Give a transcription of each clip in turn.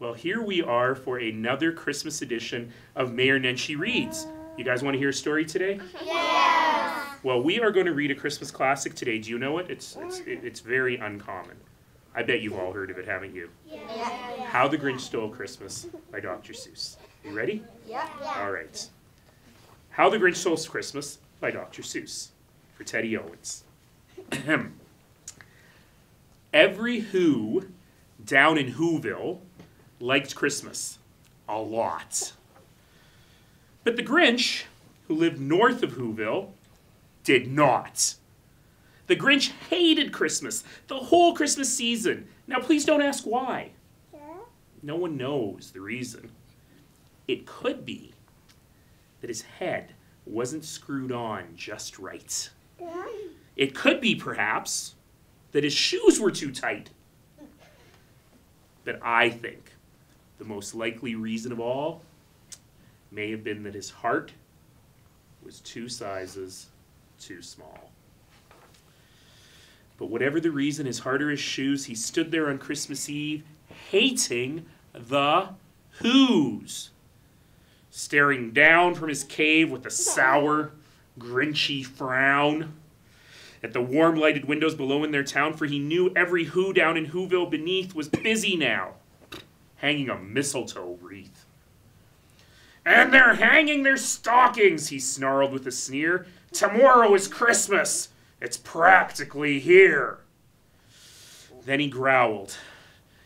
Well, here we are for another Christmas edition of Mayor Nenshi Reads. You guys want to hear a story today? Yes. Well, we are going to read a Christmas classic today. Do you know it? It's it's it's very uncommon. I bet you've all heard of it, haven't you? Yeah. How the Grinch Stole Christmas by Dr. Seuss. You ready? Yeah. All right. How the Grinch Stole Christmas by Dr. Seuss for Teddy Owens. Every Who down in Whoville liked Christmas a lot. But the Grinch, who lived north of Whoville, did not. The Grinch hated Christmas, the whole Christmas season. Now, please don't ask why. No one knows the reason. It could be that his head wasn't screwed on just right. It could be, perhaps, that his shoes were too tight. But I think the most likely reason of all may have been that his heart was two sizes too small. But whatever the reason, his heart or his shoes, he stood there on Christmas Eve hating the Who's, staring down from his cave with a sour, grinchy frown at the warm lighted windows below in their town, for he knew every Who down in Whoville beneath was busy now, hanging a mistletoe wreath. And they're hanging their stockings, he snarled with a sneer. Tomorrow is Christmas. It's practically here. Then he growled,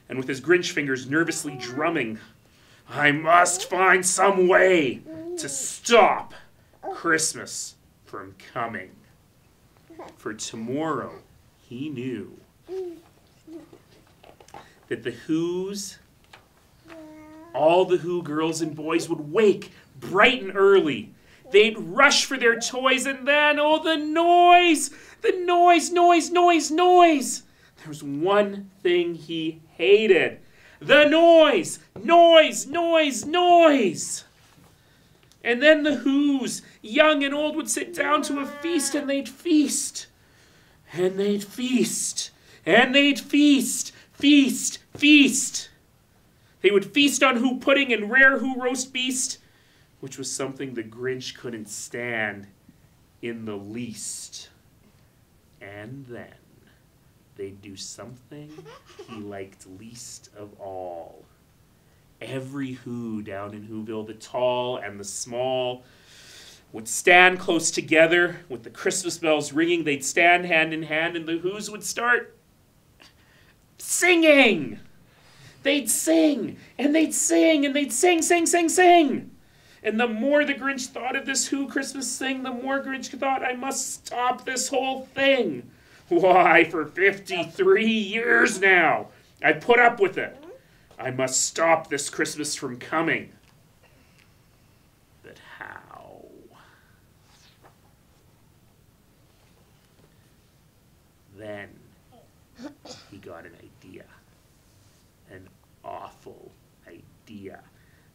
and with his Grinch fingers nervously drumming, I must find some way to stop Christmas from coming. For tomorrow, he knew that the Who's, all the Who girls and boys would wake bright and early. They'd rush for their toys, and then, oh, the noise! The noise, noise, noise, noise! There was one thing he hated the noise! Noise, noise, noise! And then the Who's, young and old, would sit down to a feast, and they'd feast. And they'd feast. And they'd feast. Feast, feast. They would feast on Who pudding and rare Who roast beast, which was something the Grinch couldn't stand in the least. And then they'd do something he liked least of all. Every Who down in Whoville, the tall and the small, would stand close together with the Christmas bells ringing. They'd stand hand in hand, and the Who's would start singing. They'd sing, and they'd sing, and they'd sing, sing, sing, sing. And the more the Grinch thought of this Who Christmas thing, the more Grinch thought, I must stop this whole thing. Why, for 53 years now, I put up with it. I must stop this Christmas from coming. But how? Then he got an idea. An awful idea.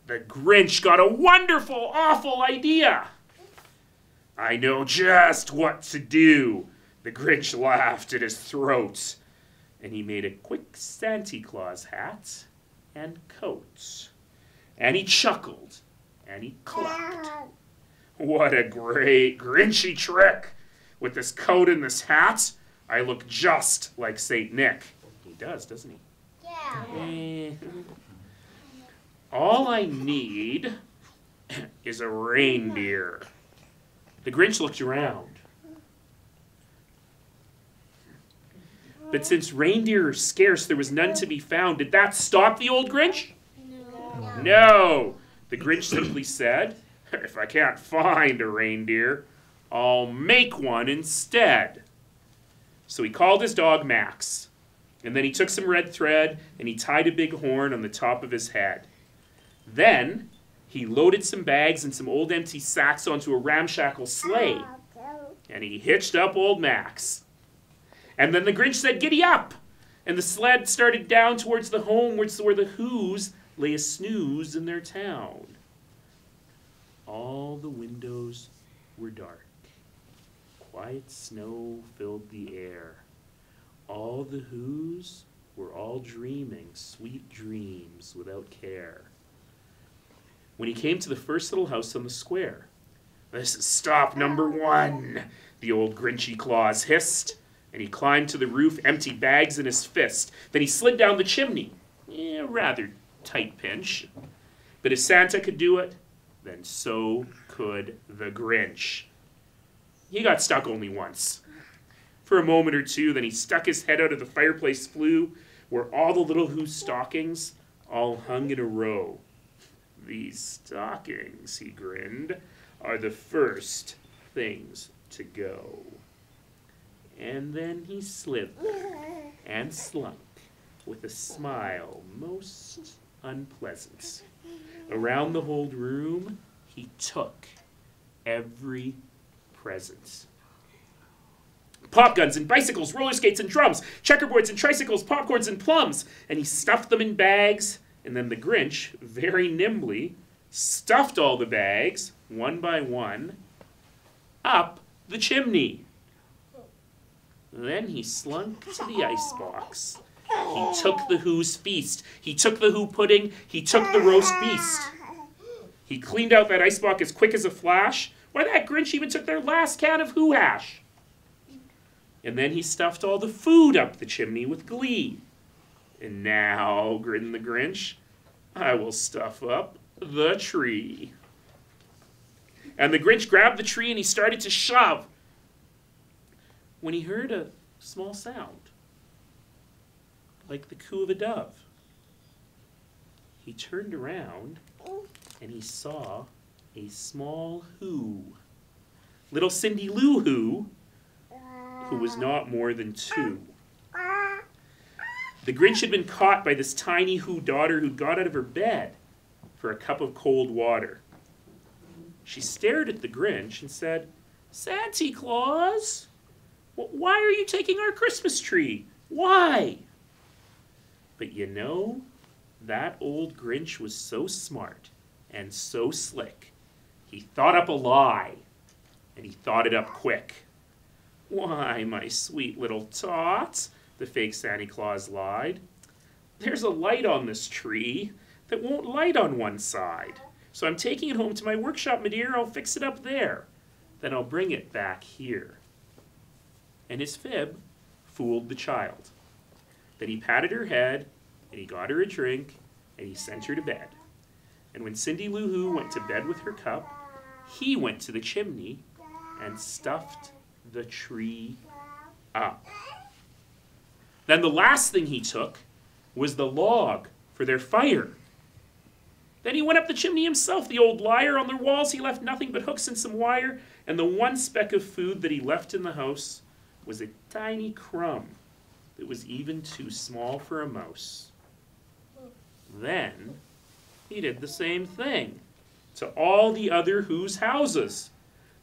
The Grinch got a wonderful, awful idea. I know just what to do. The Grinch laughed at his throat, and he made a quick Santa Claus hat and coat. And he chuckled, and he clucked. What a great Grinchy trick! With this coat and this hat, I look just like Saint Nick. He does, doesn't he? Eh. All I need is a reindeer. The Grinch looked around. But since reindeer are scarce, there was none to be found. Did that stop the old Grinch? No. No. The Grinch simply said, If I can't find a reindeer, I'll make one instead. So he called his dog Max. And then he took some red thread and he tied a big horn on the top of his head. Then he loaded some bags and some old empty sacks onto a ramshackle sleigh. Ah, and he hitched up old Max. And then the Grinch said, Giddy up! And the sled started down towards the home where where the Who's lay a snooze in their town. All the windows were dark. Quiet snow filled the air. All the Who's were all dreaming sweet dreams without care. When he came to the first little house on the square, this is stop number one, the old Grinchy Claus hissed, and he climbed to the roof, empty bags in his fist. Then he slid down the chimney. Eh, rather tight pinch. But if Santa could do it, then so could the Grinch. He got stuck only once. For a moment or two, then he stuck his head out of the fireplace flue where all the little Who stockings all hung in a row. These stockings, he grinned, are the first things to go. And then he slid there and slunk with a smile most unpleasant. Around the whole room, he took every present. Pop guns and bicycles, roller skates and drums, checkerboards and tricycles, popcorns and plums, and he stuffed them in bags. And then the Grinch, very nimbly, stuffed all the bags, one by one, up the chimney. Then he slunk to the icebox. He took the Who's feast. He took the Who pudding. He took the roast beast. He cleaned out that icebox as quick as a flash. Why, that Grinch even took their last can of Who hash. And then he stuffed all the food up the chimney with glee. And now, grinned the Grinch, I will stuff up the tree. And the Grinch grabbed the tree and he started to shove when he heard a small sound, like the coo of a dove. He turned around and he saw a small Who. Little Cindy Lou Who, who was not more than two. The Grinch had been caught by this tiny Who daughter who got out of her bed for a cup of cold water. She stared at the Grinch and said, Santa Claus, why are you taking our Christmas tree? Why? But you know, that old Grinch was so smart and so slick. He thought up a lie, and he thought it up quick. Why, my sweet little tot, the fake Santa Claus lied. There's a light on this tree that won't light on one side. So I'm taking it home to my workshop, my dear. I'll fix it up there. Then I'll bring it back here. And his fib fooled the child. Then he patted her head, and he got her a drink, and he sent her to bed. And when Cindy Lou Who went to bed with her cup, he went to the chimney and stuffed the tree up. Then the last thing he took was the log for their fire. Then he went up the chimney himself, the old liar. On their walls he left nothing but hooks and some wire, and the one speck of food that he left in the house was a tiny crumb that was even too small for a mouse. Then he did the same thing to all the other Who's houses,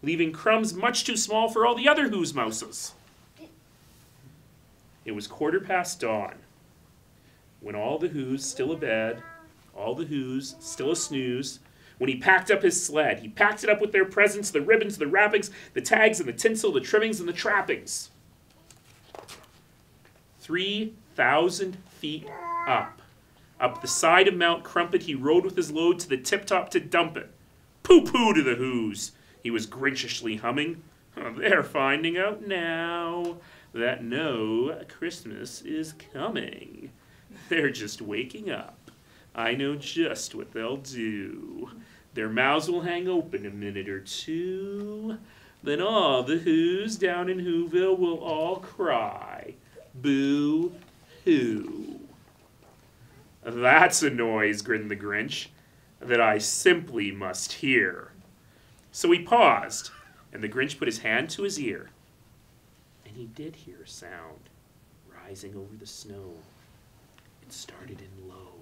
leaving crumbs much too small for all the other Who's mouses. It was quarter past dawn when all the Who's still abed, all the Who's still a snooze. When he packed up his sled, he packed it up with their presents, the ribbons, the wrappings, the tags and the tinsel, the trimmings and the trappings. 3,000 feet up. Up the side of Mount Crumpet, he rode with his load to the tip top to dump it. Pooh pooh to the Who's, he was grinchishly humming. They're finding out now that no Christmas is coming. They're just waking up. I know just what they'll do. Their mouths will hang open a minute or two. Then all the Who's down in Whoville will all cry. Boo hoo. That's a noise, grinned the Grinch, that I simply must hear. So he paused, and the Grinch put his hand to his ear. And he did hear a sound rising over the snow. It started in low.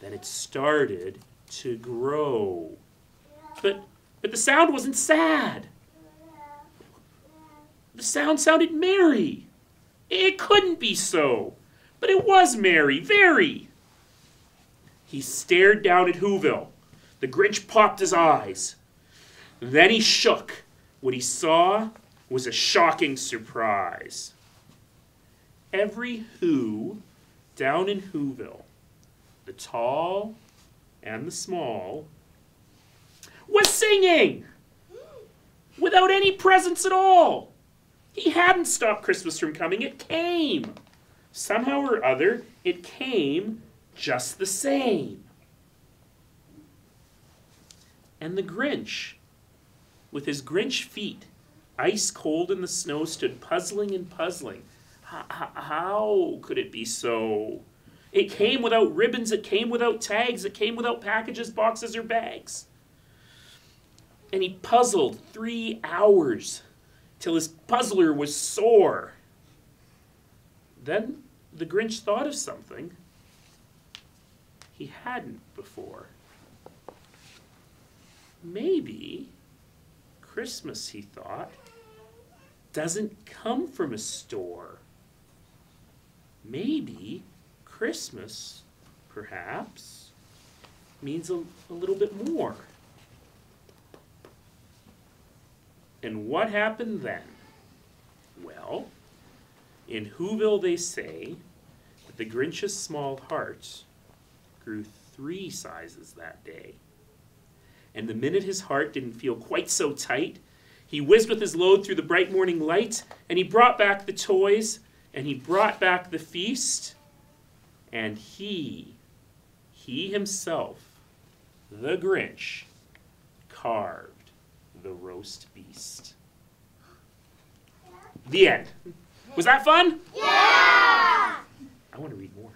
Then it started to grow. But but the sound wasn't sad. The sound sounded merry. It couldn't be so. But it was merry, very. He stared down at Whoville. The Grinch popped his eyes. Then he shook. What he saw was a shocking surprise. Every Who down in Whoville, the tall and the small, was singing without any presents at all. He hadn't stopped Christmas from coming, it came. Somehow or other, it came just the same. And the Grinch, with his Grinch feet ice cold in the snow, stood puzzling and puzzling. H- how could it be so? It came without ribbons, it came without tags, it came without packages, boxes, or bags. And he puzzled three hours till his puzzler was sore. Then the Grinch thought of something he hadn't before. Maybe Christmas, he thought, doesn't come from a store. Maybe Christmas, perhaps, means a, a little bit more. And what happened then? Well, in Whoville they say that the Grinch's small heart grew three sizes that day. And the minute his heart didn't feel quite so tight, he whizzed with his load through the bright morning light, and he brought back the toys, and he brought back the feast, and he, he himself, the Grinch, carved the roast beast. The end. Was that fun? Yeah. I want to read more.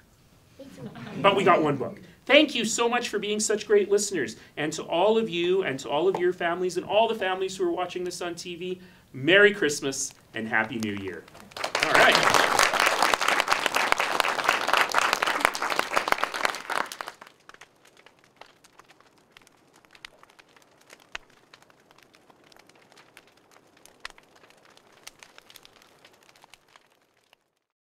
But we got one book. Thank you so much for being such great listeners. And to all of you and to all of your families and all the families who are watching this on TV, Merry Christmas and Happy New Year. All right.